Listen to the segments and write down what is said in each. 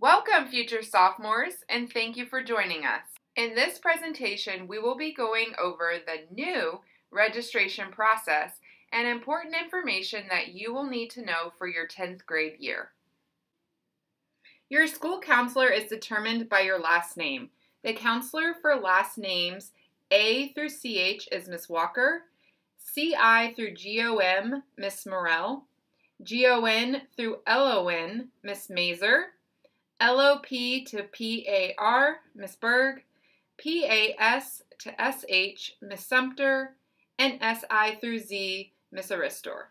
Welcome, future sophomores, and thank you for joining us. In this presentation, we will be going over the new registration process and important information that you will need to know for your 10th grade year. Your school counselor is determined by your last name. The counselor for last names A through CH is Miss Walker, CI through GOM, Miss Morell, GON through LON, Miss Mazer, LOP to PAR, Miss Berg, PAS to SH, Miss Sumter, and SI through Z, Miss Aristor.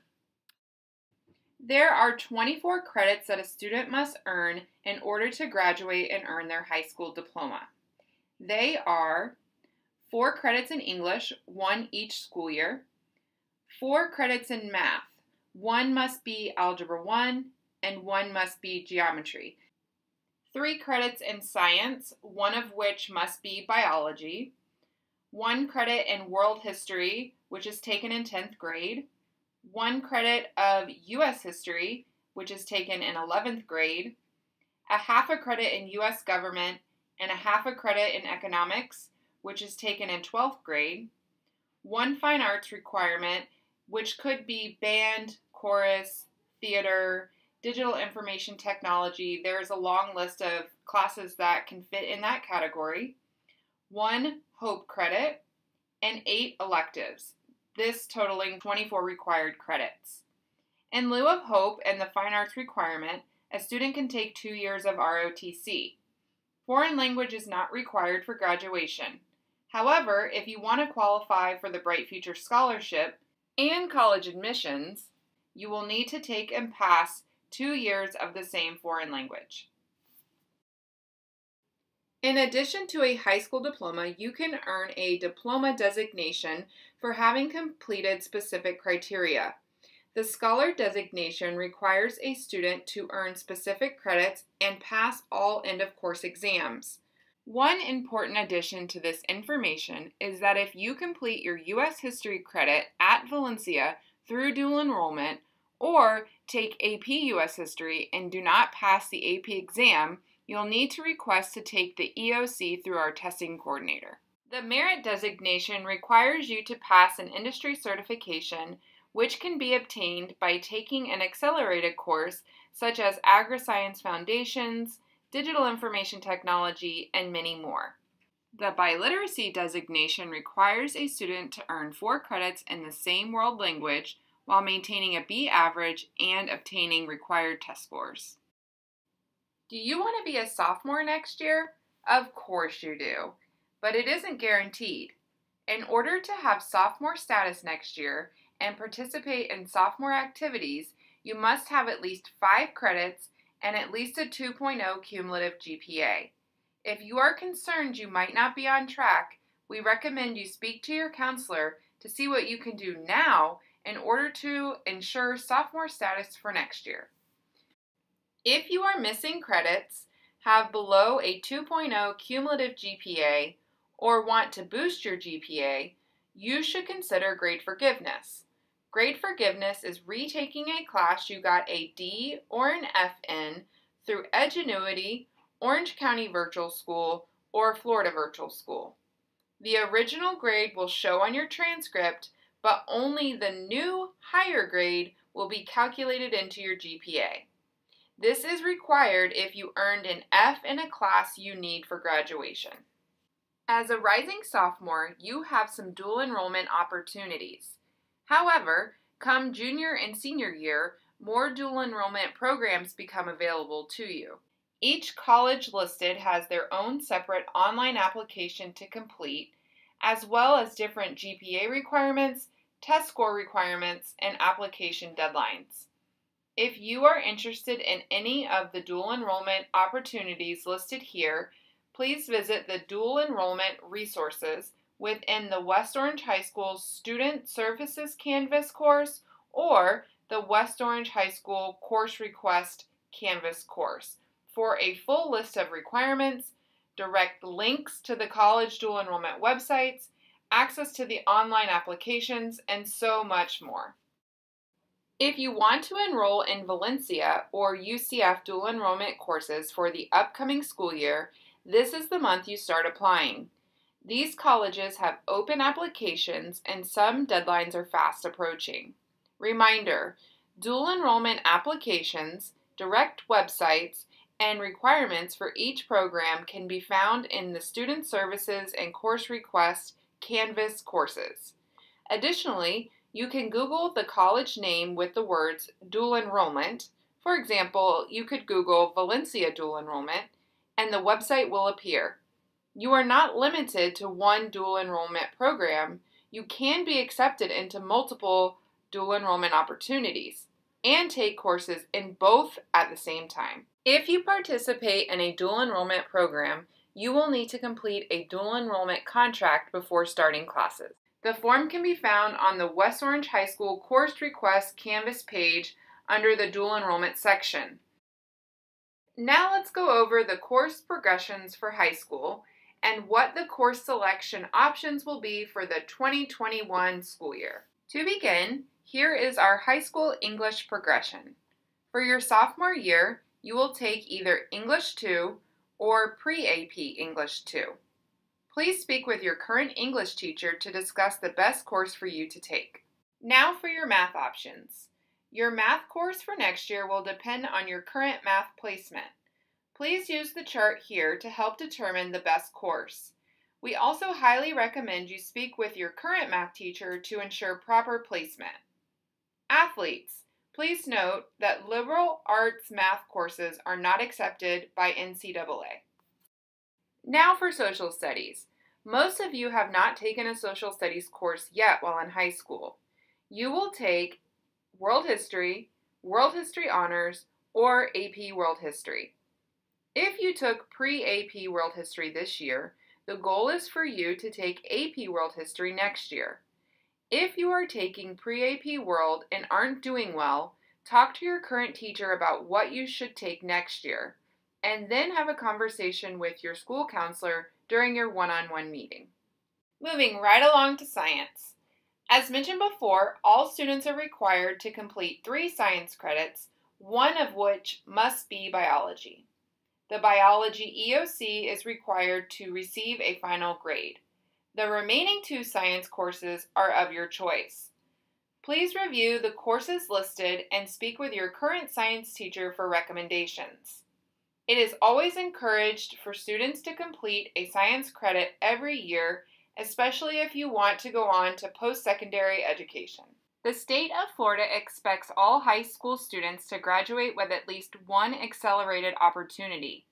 There are 24 credits that a student must earn in order to graduate and earn their high school diploma. They are 4 credits in English, one each school year, 4 credits in math, one must be Algebra 1 and one must be Geometry, 3 credits in science, one of which must be biology, 1 credit in world history, which is taken in 10th grade, one credit of U.S. history, which is taken in 11th grade, a half a credit in U.S. government, and a half a credit in economics, which is taken in 12th grade, one fine arts requirement, which could be band, chorus, theater, digital information technology. There's a long list of classes that can fit in that category, one Hope credit, and eight electives this totaling 24 required credits. In lieu of Hope and the Fine Arts requirement, a student can take two years of ROTC. Foreign language is not required for graduation. However, if you want to qualify for the Bright Future Scholarship and college admissions, you will need to take and pass two years of the same foreign language. In addition to a high school diploma, you can earn a diploma designation for having completed specific criteria. The scholar designation requires a student to earn specific credits and pass all end of course exams. One important addition to this information is that if you complete your U.S. history credit at Valencia through dual enrollment or take AP U.S. history and do not pass the AP exam, you'll need to request to take the EOC through our testing coordinator. The merit designation requires you to pass an industry certification, which can be obtained by taking an accelerated course such as AgriScience Foundations, Digital Information Technology, and many more. The biliteracy designation requires a student to earn four credits in the same world language while maintaining a B average and obtaining required test scores. Do you want to be a sophomore next year? Of course you do, but it isn't guaranteed. In order to have sophomore status next year and participate in sophomore activities, you must have at least five credits and at least a 2.0 cumulative GPA. If you are concerned you might not be on track, we recommend you speak to your counselor to see what you can do now in order to ensure sophomore status for next year. If you are missing credits, have below a 2.0 cumulative GPA, or want to boost your GPA, you should consider grade forgiveness. Grade forgiveness is retaking a class you got a D or an F in through Edgenuity, Orange County Virtual School, or Florida Virtual School. The original grade will show on your transcript, but only the new higher grade will be calculated into your GPA. This is required if you earned an F in a class you need for graduation. As a rising sophomore, you have some dual enrollment opportunities. However, come junior and senior year, more dual enrollment programs become available to you. Each college listed has their own separate online application to complete, as well as different GPA requirements, test score requirements, and application deadlines. If you are interested in any of the dual enrollment opportunities listed here, please visit the dual enrollment resources within the West Orange High School Student Services Canvas course or the West Orange High School Course Request Canvas course for a full list of requirements, direct links to the college dual enrollment websites, access to the online applications, and so much more. If you want to enroll in Valencia or UCF dual enrollment courses for the upcoming school year, this is the month you start applying. These colleges have open applications and some deadlines are fast approaching. Reminder dual enrollment applications, direct websites, and requirements for each program can be found in the Student Services and Course Request Canvas courses. Additionally, you can Google the college name with the words dual enrollment. For example, you could Google Valencia dual enrollment and the website will appear. You are not limited to one dual enrollment program. You can be accepted into multiple dual enrollment opportunities and take courses in both at the same time. If you participate in a dual enrollment program, you will need to complete a dual enrollment contract before starting classes. The form can be found on the West Orange High School Course Request Canvas page under the Dual Enrollment section. Now let's go over the course progressions for high school and what the course selection options will be for the 2021 school year. To begin, here is our high school English progression. For your sophomore year, you will take either English 2 or Pre-AP English 2. Please speak with your current English teacher to discuss the best course for you to take. Now for your math options. Your math course for next year will depend on your current math placement. Please use the chart here to help determine the best course. We also highly recommend you speak with your current math teacher to ensure proper placement. Athletes, please note that liberal arts math courses are not accepted by NCAA. Now for social studies. Most of you have not taken a social studies course yet while in high school. You will take World History, World History Honors, or AP World History. If you took pre AP World History this year, the goal is for you to take AP World History next year. If you are taking pre AP World and aren't doing well, talk to your current teacher about what you should take next year, and then have a conversation with your school counselor during your one on one meeting. Moving right along to science. As mentioned before, all students are required to complete three science credits, one of which must be biology. The biology EOC is required to receive a final grade. The remaining two science courses are of your choice. Please review the courses listed and speak with your current science teacher for recommendations. It is always encouraged for students to complete a science credit every year, especially if you want to go on to post secondary education. The state of Florida expects all high school students to graduate with at least one accelerated opportunity.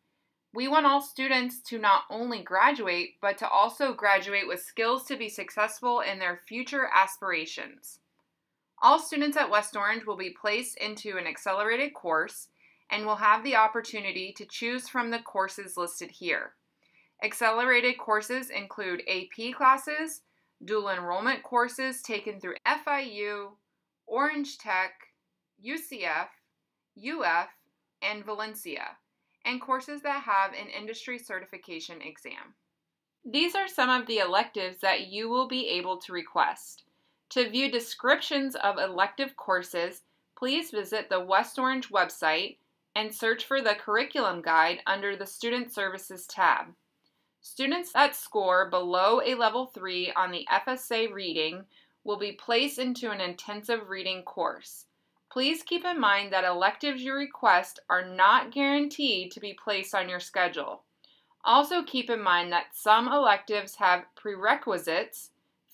We want all students to not only graduate, but to also graduate with skills to be successful in their future aspirations. All students at West Orange will be placed into an accelerated course and will have the opportunity to choose from the courses listed here. Accelerated courses include AP classes, dual enrollment courses taken through FIU, Orange Tech, UCF, UF, and Valencia and courses that have an industry certification exam. These are some of the electives that you will be able to request. To view descriptions of elective courses, please visit the West Orange website and search for the curriculum guide under the Student Services tab. Students that score below a level 3 on the FSA reading will be placed into an intensive reading course. Please keep in mind that electives you request are not guaranteed to be placed on your schedule. Also, keep in mind that some electives have prerequisites,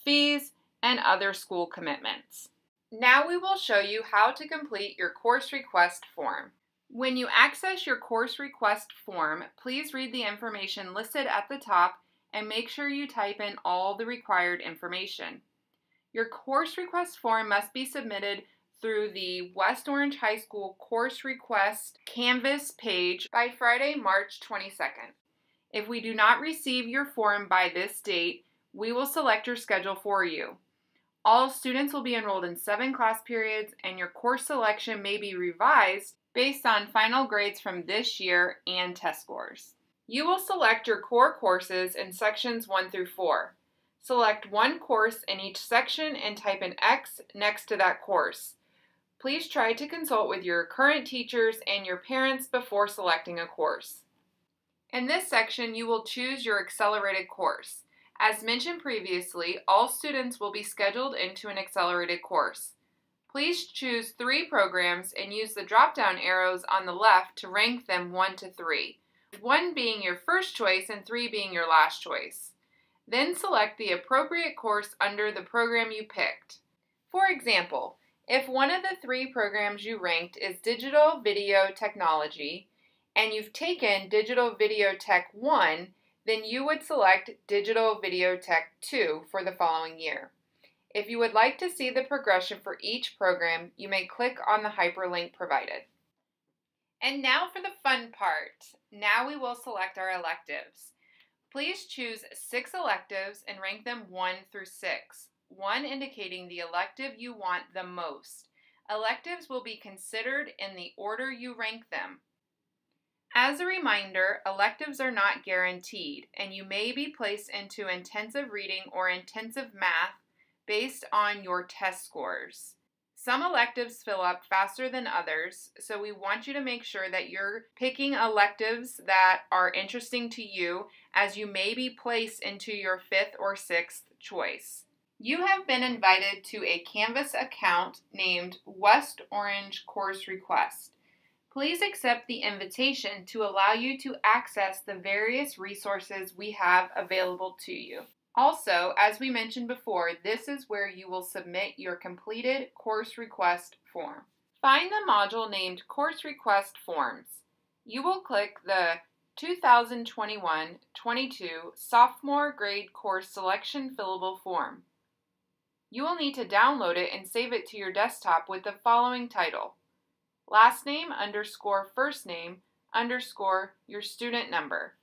fees, and other school commitments. Now we will show you how to complete your course request form. When you access your course request form, please read the information listed at the top and make sure you type in all the required information. Your course request form must be submitted through the West Orange High School course request Canvas page by Friday, March 22nd. If we do not receive your form by this date, we will select your schedule for you. All students will be enrolled in seven class periods, and your course selection may be revised based on final grades from this year and test scores. You will select your core courses in sections 1 through 4. Select one course in each section and type an X next to that course. Please try to consult with your current teachers and your parents before selecting a course. In this section, you will choose your accelerated course. As mentioned previously, all students will be scheduled into an accelerated course. Please choose three programs and use the drop-down arrows on the left to rank them 1 to 3, 1 being your first choice and 3 being your last choice. Then select the appropriate course under the program you picked. For example, if one of the three programs you ranked is Digital Video Technology, and you've taken Digital Video Tech 1, then you would select Digital Video Tech 2 for the following year. If you would like to see the progression for each program, you may click on the hyperlink provided. And now for the fun part. Now we will select our electives. Please choose six electives and rank them 1 through 6 one indicating the elective you want the most. Electives will be considered in the order you rank them. As a reminder, electives are not guaranteed, and you may be placed into intensive reading or intensive math based on your test scores. Some electives fill up faster than others, so we want you to make sure that you're picking electives that are interesting to you as you may be placed into your fifth or sixth choice. You have been invited to a Canvas account named West Orange Course Request. Please accept the invitation to allow you to access the various resources we have available to you. Also, as we mentioned before, this is where you will submit your completed course request form. Find the module named Course Request Forms. You will click the 2021-22 Sophomore Grade Course Selection Fillable Form. You will need to download it and save it to your desktop with the following title last name underscore first name underscore your student number.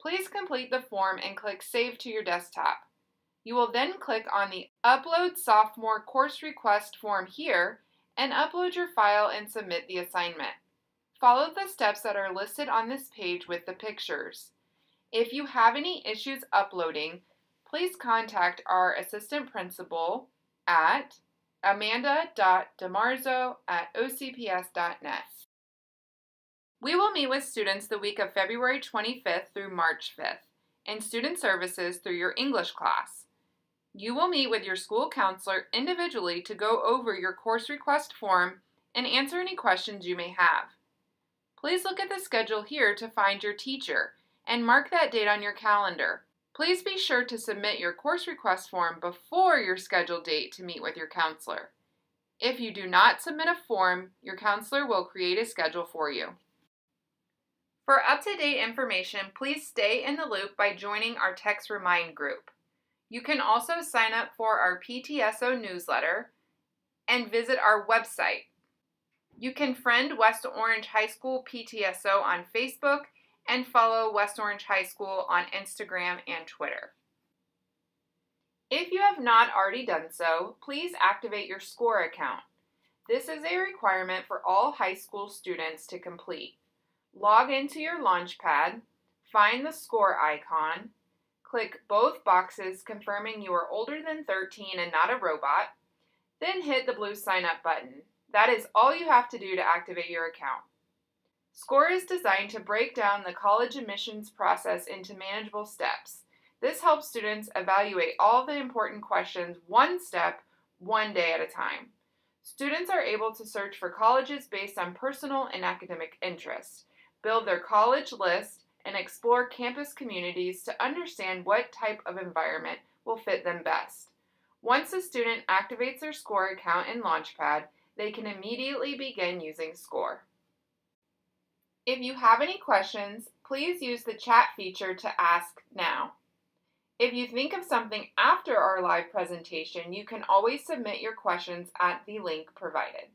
Please complete the form and click Save to your desktop. You will then click on the Upload Sophomore Course Request form here and upload your file and submit the assignment. Follow the steps that are listed on this page with the pictures. If you have any issues uploading, please contact our assistant principal at amanda.demarzo at ocps.net. We will meet with students the week of February 25th through March 5th in student services through your English class. You will meet with your school counselor individually to go over your course request form and answer any questions you may have. Please look at the schedule here to find your teacher and mark that date on your calendar. Please be sure to submit your course request form before your scheduled date to meet with your counselor. If you do not submit a form, your counselor will create a schedule for you. For up-to-date information, please stay in the loop by joining our Text Remind group. You can also sign up for our PTSO newsletter and visit our website. You can friend West Orange High School PTSO on Facebook and follow West Orange High School on Instagram and Twitter. If you have not already done so, please activate your SCOIR account. This is a requirement for all high school students to complete. Log into your Launchpad, find the SCOIR icon, click both boxes confirming you are older than 13 and not a robot, then hit the blue sign up button. That is all you have to do to activate your account. SCOIR is designed to break down the college admissions process into manageable steps. This helps students evaluate all the important questions one step, one day at a time. Students are able to search for colleges based on personal and academic interests, build their college list, and explore campus communities to understand what type of environment will fit them best. Once a student activates their SCOIR account in Launchpad, they can immediately begin using SCOIR. If you have any questions, please use the chat feature to ask now. If you think of something after our live presentation, you can always submit your questions at the link provided.